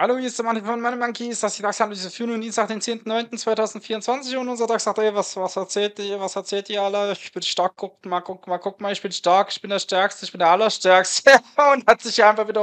Hallo, hier ist der Mann von Money Monkeys. Das ist die DAX-Analyse für nun Dienstag, den 10.09.2024 und unser DAX sagt, ey, was, was erzählt ihr, was erzählt ihr alle? Ich bin stark, guckt mal, guckt mal, guckt mal, ich bin stark, ich bin der Stärkste, ich bin der Allerstärkste und hat sich einfach wieder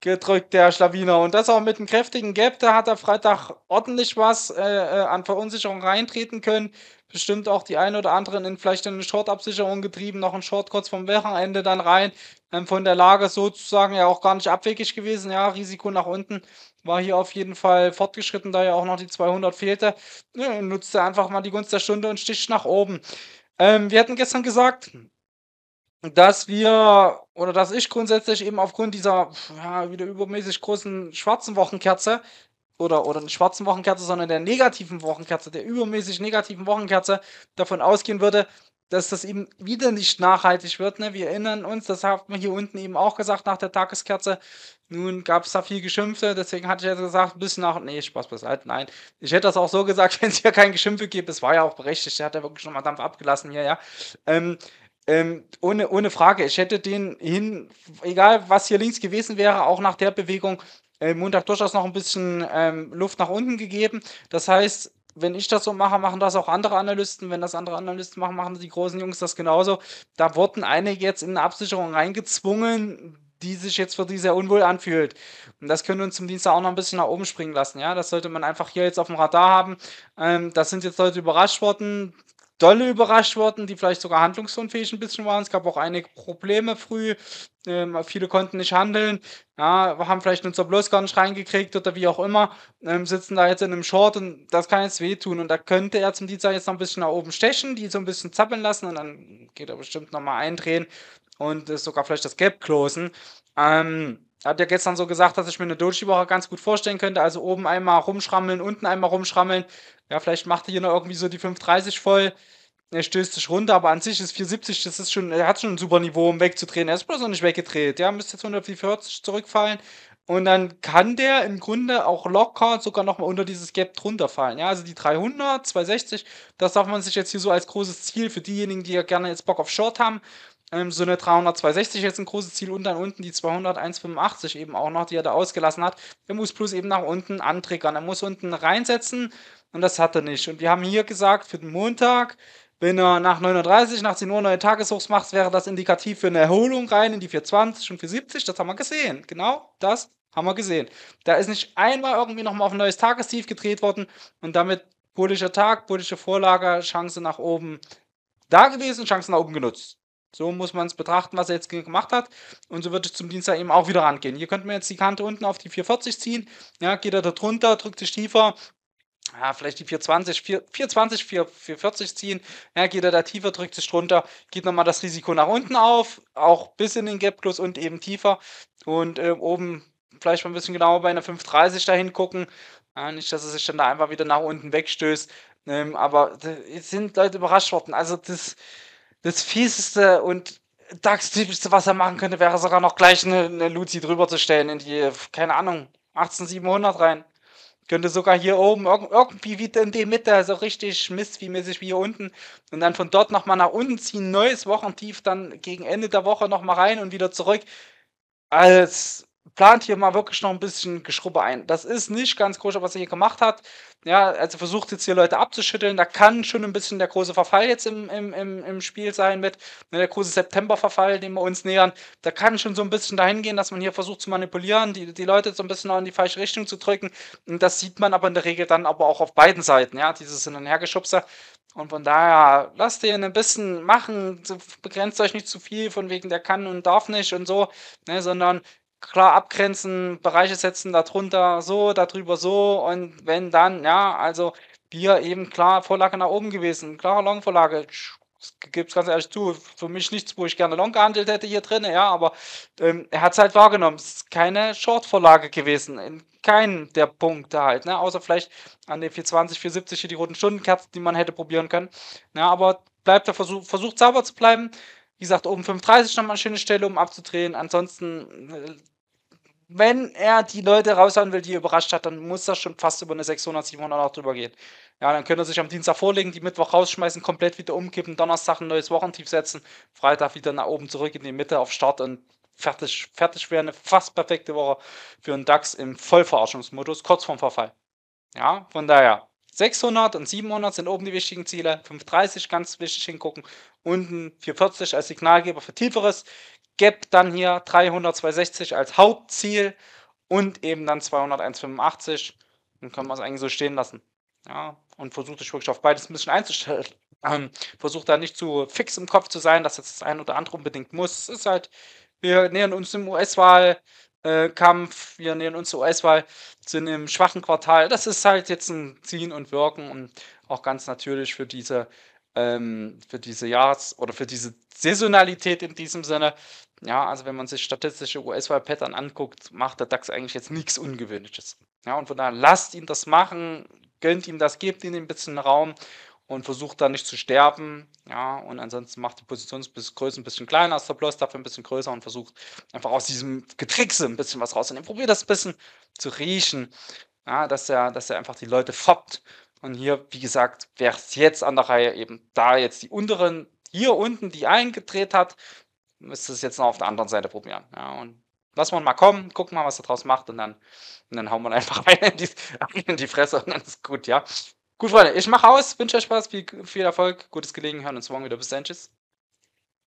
hochgedrückt, der Schlawiner. Und das auch mit einem kräftigen Gap, da hat er Freitag ordentlich was äh, äh, an Verunsicherung reintreten können. Bestimmt auch die ein oder anderen in vielleicht eine Short-Absicherung getrieben, noch ein Short kurz vom Wochenende dann rein ähm, von der Lage sozusagen ja auch gar nicht abwegig gewesen. Ja, Risiko nach unten war hier auf jeden Fall fortgeschritten, da ja auch noch die 200 fehlte. Ja, nutzte einfach mal die Gunst der Stunde und sticht nach oben. Ähm, wir hatten gestern gesagt, dass wir oder dass ich grundsätzlich eben aufgrund dieser ja, wieder übermäßig großen schwarzen Wochenkerze oder, oder nicht schwarzen Wochenkerze, sondern der negativen Wochenkerze, der übermäßig negativen Wochenkerze davon ausgehen würde, dass das eben wieder nicht nachhaltig wird. Ne? Wir erinnern uns, das haben wir hier unten eben auch gesagt nach der Tageskerze. Nun gab es da viel Geschimpfe, deswegen hatte ich jetzt gesagt, bis nach. Nee, Spaß beiseite, nein. Ich hätte das auch so gesagt, wenn es hier kein Geschimpfe gibt. Es war ja auch berechtigt, der hat ja wirklich nochmal Dampf abgelassen hier, ja. Ähm, ähm, ohne, ohne Frage, ich hätte den hin, egal was hier links gewesen wäre, auch nach der Bewegung äh, Montag durchaus noch ein bisschen ähm, Luft nach unten gegeben. Das heißt, wenn ich das so mache, machen das auch andere Analysten. Wenn das andere Analysten machen, machen die großen Jungs das genauso. Da wurden einige jetzt in eine Absicherung reingezwungen, die sich jetzt für die sehr unwohl anfühlt. Und das könnte uns zum Dienstag auch noch ein bisschen nach oben springen lassen. Ja, das sollte man einfach hier jetzt auf dem Radar haben. Ähm, das sind jetzt Leute überrascht worden dolle überrascht worden, die vielleicht sogar handlungsunfähig ein bisschen waren. Es gab auch einige Probleme früh. Ähm, viele konnten nicht handeln, ja, haben vielleicht unser bloß gar nicht reingekriegt oder wie auch immer, ähm, sitzen da jetzt in einem Short und das kann jetzt wehtun. Und da könnte er zum Dienstag jetzt noch ein bisschen nach oben stechen, die so ein bisschen zappeln lassen und dann geht er bestimmt nochmal eindrehen und äh, sogar vielleicht das Gap closen. Ähm, hat ja gestern so gesagt, dass ich mir eine Doji-Woche ganz gut vorstellen könnte. Also oben einmal rumschrammeln, unten einmal rumschrammeln. Ja, vielleicht macht er hier noch irgendwie so die 530 voll. Er stößt sich runter, aber an sich ist 470, das ist schon, er hat schon ein super Niveau, um wegzudrehen. Er ist bloß noch nicht weggedreht. Ja, müsste jetzt 140 zurückfallen. Und dann kann der im Grunde auch locker sogar nochmal unter dieses Gap drunter fallen. Ja, also die 300, 260, das darf man sich jetzt hier so als großes Ziel für diejenigen, die ja gerne jetzt Bock auf Short haben, ähm, so eine 300, 260 jetzt ein großes Ziel und dann unten die 200, 185 eben auch noch, die er da ausgelassen hat. Er muss plus eben nach unten antriggern. Er muss unten reinsetzen und das hat er nicht. Und wir haben hier gesagt, für den Montag, wenn er nach 39, nach 10 Uhr neue Tageshochs macht, wäre das indikativ für eine Erholung rein in die 420 und 470. Das haben wir gesehen. Genau das haben wir gesehen. Da ist nicht einmal irgendwie nochmal auf ein neues Tagestief gedreht worden und damit bullischer Tag, bullische Vorlage, Chance nach oben da gewesen, Chance nach oben genutzt. So muss man es betrachten, was er jetzt gemacht hat. Und so wird es zum Dienstag eben auch wieder rangehen. Hier könnten wir jetzt die Kante unten auf die 440 ziehen. Ja, geht er da drunter, drückt sich tiefer. Ja, vielleicht die 420, 4, 420, 4, 440 ziehen. Ja, geht er da tiefer, drückt sich drunter, geht nochmal das Risiko nach unten auf. Auch bis in den Gap Close und eben tiefer. Und äh, oben vielleicht mal ein bisschen genauer bei einer 530 dahin gucken. Ja, nicht, dass er sich dann da einfach wieder nach unten wegstößt. Ähm, aber es sind Leute überrascht worden. Also das das fieseste und DAX-typischste, was er machen könnte, wäre sogar noch gleich eine, eine Luzi drüber zu stellen in die, keine Ahnung, 18700 rein. Könnte sogar hier oben irgendwie wieder in die Mitte, also richtig Mistvieh-mäßig wie hier unten. Und dann von dort nochmal nach unten ziehen, neues Wochentief, dann gegen Ende der Woche nochmal rein und wieder zurück. Als plant hier mal wirklich noch ein bisschen Geschrubbe ein. Das ist nicht ganz koscher, was er hier gemacht hat. Ja, also versucht jetzt hier Leute abzuschütteln. Da kann schon ein bisschen der große Verfall jetzt im, im, im, im Spiel sein mit ne, der große September-Verfall, den wir uns nähern. Da kann schon so ein bisschen dahin gehen, dass man hier versucht zu manipulieren, die, die Leute so ein bisschen in die falsche Richtung zu drücken. Und das sieht man aber in der Regel dann aber auch auf beiden Seiten, ja, dieses Hin- und Hergeschubse. Und von daher, lasst ihr ein bisschen machen, begrenzt euch nicht zu viel von wegen der kann und darf nicht und so, ne, sondern klar abgrenzen, Bereiche setzen, darunter so, darüber so. Und wenn dann, ja, also wir eben klar Vorlage nach oben gewesen, klare Long-Vorlage, gibt es ganz ehrlich zu, für mich nichts, wo ich gerne Long gehandelt hätte hier drin, ja, aber ähm, er hat es halt wahrgenommen, es ist keine Short-Vorlage gewesen, in keinem der Punkte halt, ne, außer vielleicht an den 420, 470 hier die roten Stundenkerzen, die man hätte probieren können, ja, aber bleibt er, versuch, versucht sauber zu bleiben, wie gesagt, oben 5,30 nochmal eine schöne Stelle, um abzudrehen. Ansonsten äh, wenn er die Leute raushauen will, die er überrascht hat, dann muss er schon fast über eine 600, 700 auch drüber gehen. Ja, dann könnte er sich am Dienstag vorlegen, die Mittwoch rausschmeißen, komplett wieder umkippen, Donnerstag ein neues Wochentief setzen, Freitag wieder nach oben zurück in die Mitte auf Start und fertig, fertig wäre eine fast perfekte Woche für einen DAX im Vollverarschungsmodus, kurz vorm Verfall. Ja, von daher 600 und 700 sind oben die wichtigen Ziele, 530 ganz wichtig hingucken, unten 440 als Signalgeber für tieferes, Gap dann hier 300, 260 als Hauptziel und eben dann 200, 185. Dann können wir es eigentlich so stehen lassen. Ja, und versucht sich wirklich auf beides ein bisschen einzustellen. Ähm, versucht da nicht zu fix im Kopf zu sein, dass jetzt das ein oder andere unbedingt muss. Es ist halt, wir nähern uns im US-Wahlkampf, wir nähern uns zur US-Wahl, sind im schwachen Quartal. Das ist halt jetzt ein Ziehen und Wirken und auch ganz natürlich für diese ähm, für diese Jahres- oder für diese Saisonalität in diesem Sinne. Ja, also wenn man sich statistische US-Wahl-Pattern anguckt, macht der DAX eigentlich jetzt nichts Ungewöhnliches. Ja, und von daher lasst ihn das machen, gönnt ihm das, gebt ihm ein bisschen Raum und versucht da nicht zu sterben. Ja, und ansonsten macht die Positionsgröße ein bisschen kleiner, ist der Plus dafür ein bisschen größer und versucht einfach aus diesem Getrickse ein bisschen was rauszunehmen. Probiert das ein bisschen zu riechen, ja, dass er, dass er einfach die Leute foppt und hier, wie gesagt, wäre es jetzt an der Reihe eben da jetzt die unteren, hier unten, die eingedreht hat, müsste es jetzt noch auf der anderen Seite probieren. Ja, und lassen wir mal kommen, gucken mal, was er draus macht und dann, und dann hauen wir einfach rein in die, in die Fresse und dann ist gut, ja. Gut, Freunde, ich mache aus, wünsche euch Spaß, viel, viel Erfolg, gutes Gelegen, hören uns morgen wieder. Bis dann, tschüss.